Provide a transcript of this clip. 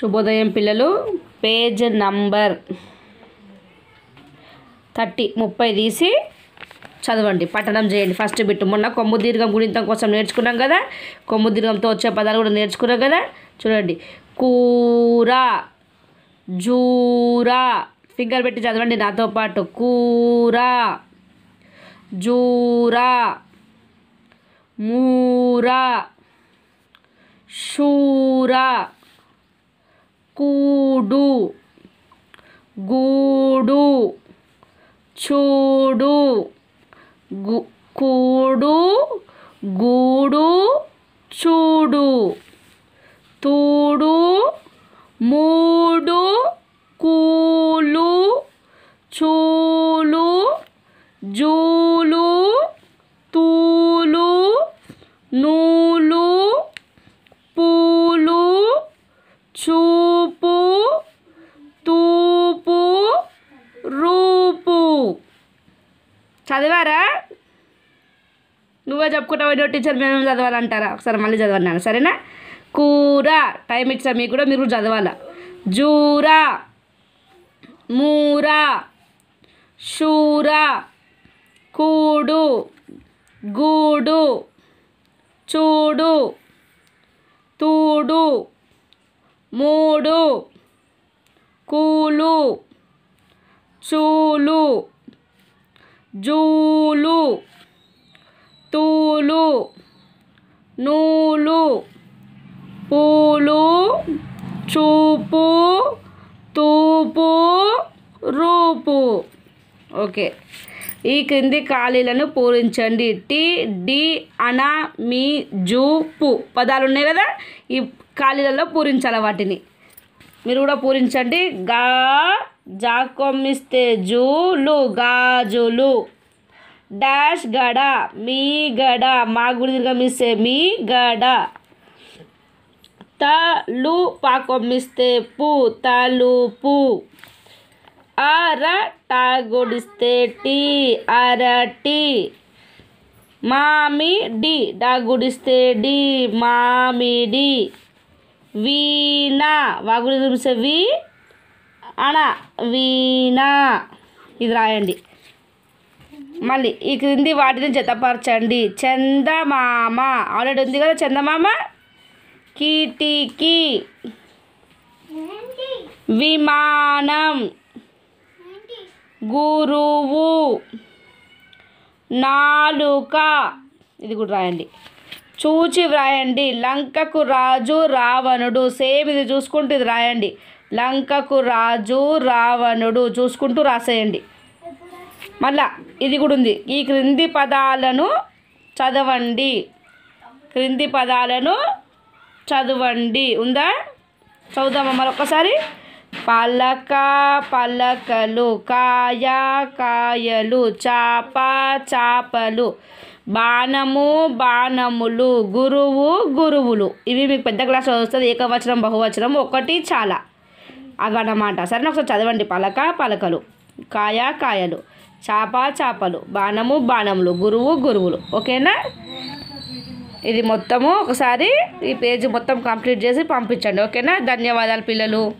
శుభోదయం పిల్లలు. Page number thirty ముప్పై తీసి చదవండి. పఠనం చేయండి. First bit. మొన్న కొమ్ము దీర్ఘం గుణితం కోసం నేర్చుకున్నాం కదా? కొమ్ము దీర్ఘంతో వచ్చే పదాలు కూడా నేర్చుకున్నాం కదా? చూడండి. కూర జూరా. ఫింగర్ పెట్టి చదవండి నాతో పాటు. కూర జూరా మూరా షూరా. కూడు గూడు చూడు గు కూడు గూడు చూడు తూడు మూడు కూలు చూలు జూలు తూలు నూలు పూలు చూపు తూపు రూపు. చదివారా? నువ్వే చెప్పుకుంటావు టీచర్ మేము చదవాలంటారా? ఒకసారి మళ్ళీ చదవన్నాను సరేనా? కూర. టైం ఇచ్చా మీకు కూడా మీరు చదవాలా. జూరా. మూరా. షూరా. కూడు. గూడు. చూడు. తూడు. మూడు. కూలు. చూలు. జూలు. తూలు. నూలు. పూలు. చూపు. తూపు. రూపు. ఓకే. ఈ క్రింది ఖాళీలను పూరించండి. టి డి అన మీ జూ పు పదాలు ఉన్నాయి కదా? ఈ ఖాళీలలో పూరించాలి వాటిని. మీరు కూడా పూరించండి. గా జాకొమ్మిస్తే జూలు గాజులు డాష్ గడ మీ గడ మా గుడి గమిస్తే మీ గడ. తలు పాకొమ్మిస్తే పూ తలుపు అర టాగుడిస్తే టీ అరటి మామి డి డాగుడిస్తే డి మామిడి వీణ. వాగుడి చూపిస్తే వి అణ. వీణ. ఇది రాయండి. మళ్ళీ ఈ క్రింది వాటిని జతపరచండి. చందమామ. ఆల్రెడీ ఉంది కదా చందమామ? కీటికి. విమానం. గురువు. నాలుక. ఇది కూడా రాయండి. చూచి వ్రాయండి. లంకకు రాజు రావణుడు. సేమ్ ఇది చూసుకుంటూ ఇది రాయండి. లంకకు రాజు రావణుడు చూసుకుంటూ రాసేయండి. మళ్ళా ఇది కూడా ఉంది. ఈ క్రింది పదాలను చదవండి. క్రింది పదాలను చదవండి. ఉందా? చదువుదామా మరొకసారి పలక పలకలు కాయ కాయలు చాప చాపలు. బాణము బాణములు గురువు గురువులు. ఇవి మీకు పెద్ద క్లాస్ వస్తుంది ఏకవచనం బహువచనం ఒకటి చాలా. అవన్నమాట సరే ఒకసారి చదవండి. పలక పలకలు. కాయ కాయలు. చాప చాపలు. బాణము బాణములు. గురువు గురువులు. ఓకేనా? ఇది మొత్తము. ఒకసారి ఈ పేజీ మొత్తం కంప్లీట్ చేసి పంపించండి. ఓకేనా? ధన్యవాదాలు పిల్లలు.